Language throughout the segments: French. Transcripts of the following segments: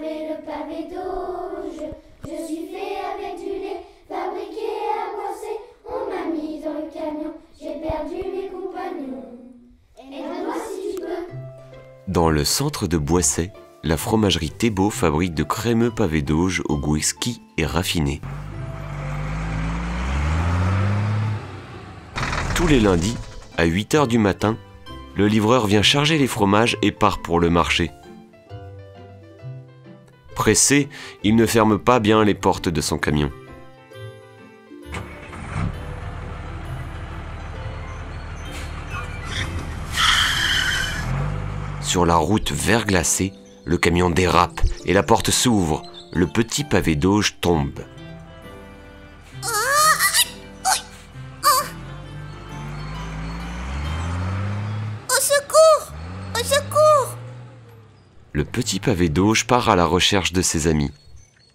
dans le. Dans le centre de Boisset, la fromagerie Thébault fabrique de crémeux pavés d'auge au goût exquis et raffiné. Tous les lundis, à 8h du matin, le livreur vient charger les fromages et part pour le marché. Pressé, il ne ferme pas bien les portes de son camion. Sur la route verglacée, le camion dérape et la porte s'ouvre. Le petit pavé d'auge tombe. Le petit pavé d'auge part à la recherche de ses amis.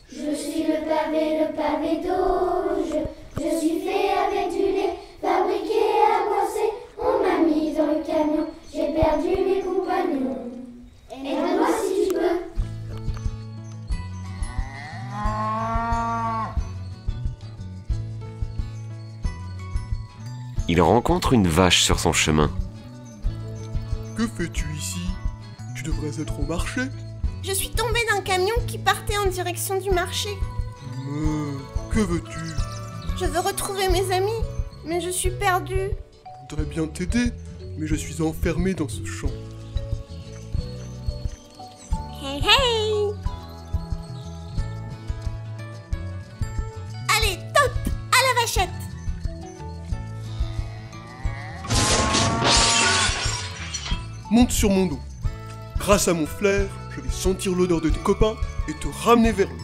Je suis le pavé, le pavé d'auge. Je suis fait avec du lait, fabriqué à brosser. On m'a mis dans le camion, j'ai perdu mes compagnons. Aide-moi si tu peux. Il rencontre une vache sur son chemin. Que fais-tu ici? Tu devrais être au marché. Je suis tombée d'un camion qui partait en direction du marché. Mais que veux-tu? Je veux retrouver mes amis, mais je suis perdue. Je voudrais bien t'aider, mais je suis enfermé dans ce champ. Hey hey Allez, top À la vachette Monte sur mon dos. Grâce à mon flair, je vais sentir l'odeur de tes copains et te ramener vers eux.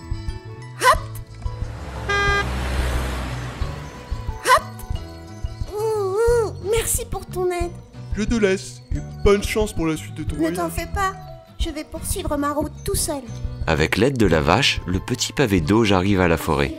Merci pour ton aide. Je te laisse et bonne chance pour la suite de ton Ne t'en fais pas. Je vais poursuivre ma route tout seul. Avec l'aide de la vache, le petit pavé d'auge arrive à la forêt.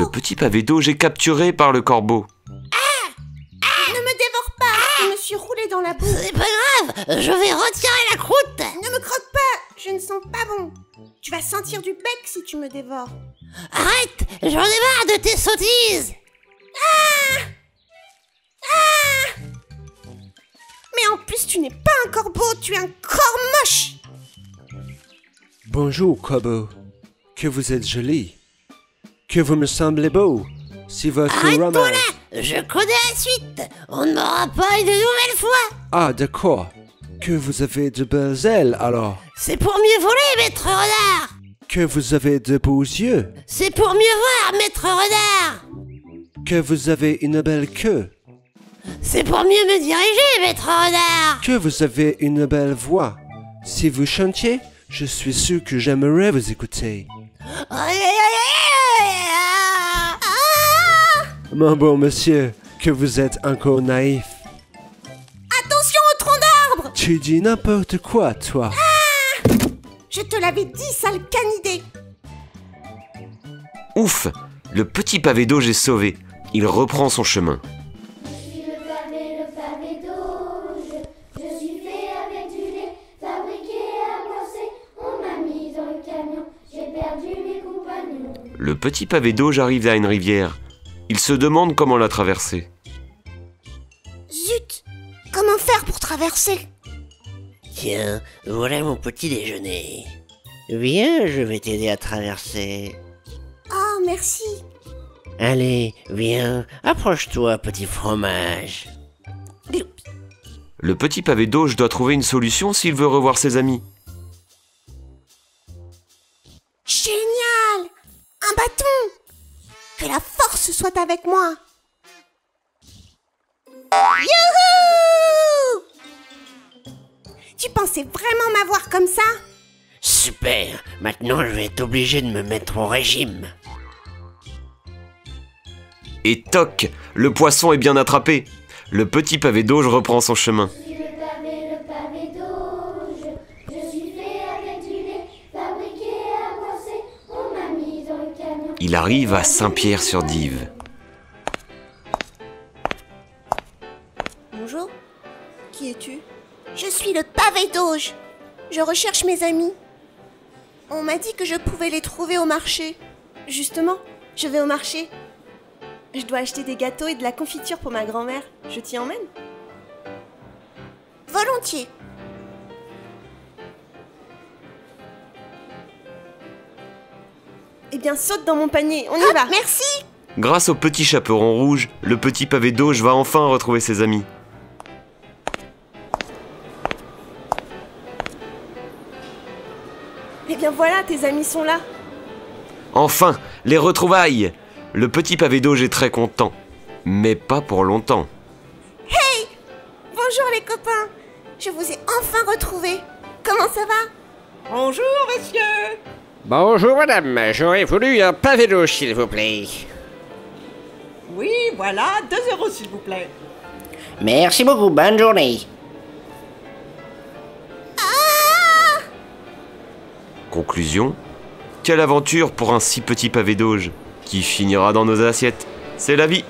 Le petit pavé d'auge est capturé par le corbeau. Ne me dévore pas Je me suis roulé dans la boue. C'est pas grave, je vais retirer la croûte. Ne me croque pas Je ne sens pas bon. Tu vas sentir du bec si tu me dévores. Arrête, j'en ai marre de tes sottises. Mais en plus, tu n'es pas un corbeau, tu es un corps moche Bonjour, Corbeau. Que vous êtes joli. Que vous me semblez beau. Si votre Arrête-toi là, je connais la suite. On ne m'aura pas une nouvelle fois. Ah, d'accord. Que vous avez de belles ailes, alors. C'est pour mieux voler, maître renard. Que vous avez de beaux yeux. C'est pour mieux voir, maître renard. Que vous avez une belle queue. C'est pour mieux me diriger, maître renard. Que vous avez une belle voix. Si vous chantiez, je suis sûr que j'aimerais vous écouter. Aïe, aïe, aïe, aïe, aïe. Ah Mon bon monsieur, que vous êtes encore naïf. Attention au tronc d'arbre Tu dis n'importe quoi, toi. Je te l'avais dit, sale canidé Ouf Le petit pavé d'auge est sauvé. Il reprend son chemin. Je suis le pavé, le pavé d'auge. Je suis fait avec du lait, fabriqué à brosser. On m'a mis dans le camion, j'ai perdu mes compagnons. Le petit pavé d'auge arrive à une rivière. Il se demande comment la traverser. Zut Comment faire pour traverser? Tiens, voilà mon petit déjeuner. Viens, je vais t'aider à traverser. Oh, merci Allez, viens, approche-toi, petit fromage. Le petit pavé d'auge doit trouver une solution s'il veut revoir ses amis. Génial Un bâton Que la force soit avec moi Youhou Tu pensais vraiment m'avoir comme ça? Super, maintenant je vais être obligé de me mettre au régime. Et toc Le poisson est bien attrapé. Le petit pavé d'auge reprend son chemin. Je suis le pavé, le pavé d'auge. Je suis fait avec du lait, fabriqué à brosser. Il arrive à Saint-Pierre-sur-Dive. Bonjour. Qui es-tu? Je suis le pavé d'auge. Je recherche mes amis. On m'a dit que je pouvais les trouver au marché. Justement, je vais au marché. Je dois acheter des gâteaux et de la confiture pour ma grand-mère. Je t'y emmène? Volontiers. Eh bien, saute dans mon panier, on y va. Merci. Grâce au petit chaperon rouge, le petit pavé d'auge va enfin retrouver ses amis. Eh bien voilà, tes amis sont là. Enfin, les retrouvailles Le petit pavé d'auge est très content. Mais pas pour longtemps. Bonjour les copains. Je vous ai enfin retrouvés. Comment ça va? Bonjour, monsieur Bonjour madame, j'aurais voulu un pavé d'eau s'il vous plaît. Oui, voilà, 2 euros s'il vous plaît. Merci beaucoup, bonne journée. Conclusion Quelle aventure pour un si petit pavé d'auge qui finira dans nos assiettes C'est la vie